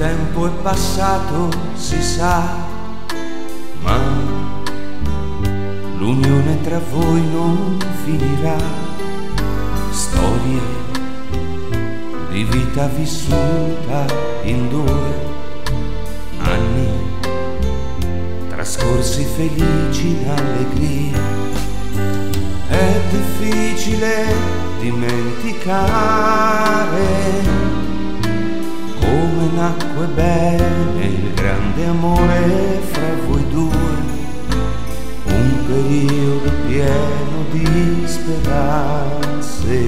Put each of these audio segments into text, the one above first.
tempo è passato, si sa, ma l'unione tra voi non finirà. Storie di vita vissuta in due anni, trascorsi felici in allegria. È difficile dimenticare nacque bene il grande amore fra voi due, un periodo pieno di speranze,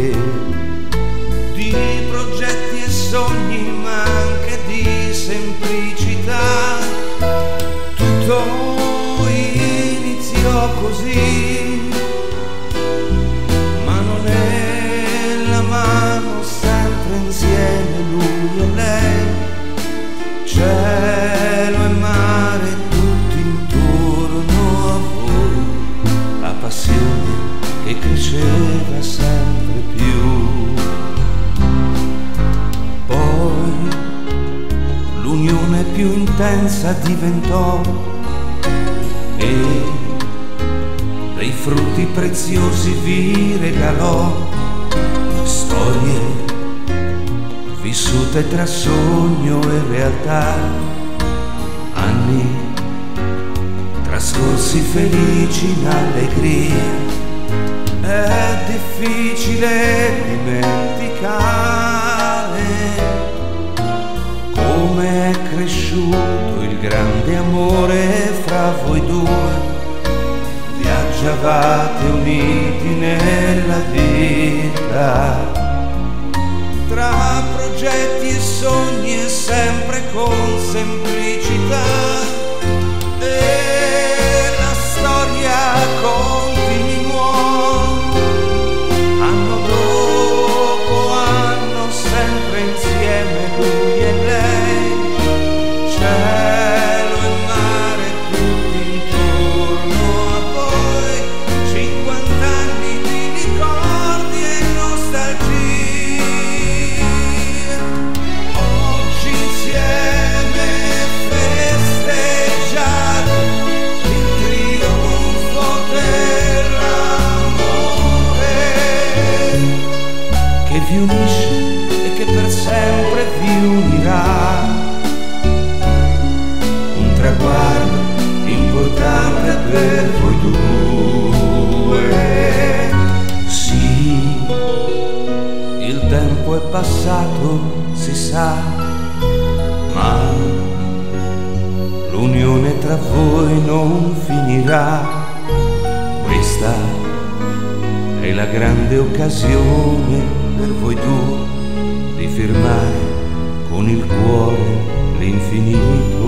di progetti e sogni, ma anche di semplicità. Tutto iniziò così, che cresceva sempre più. Poi l'unione più intensa diventò e dei frutti preziosi vi regalò storie vissute tra sogno e realtà, anni trascorsi felici in allegria. È difficile dimenticare come è cresciuto il grande amore fra voi due. Viaggiavate uniti nella vita tra progetti e sogni e sempre con semplicità. Tra voi non finirà. Questa è la grande occasione per voi due di firmare con il cuore l'infinito.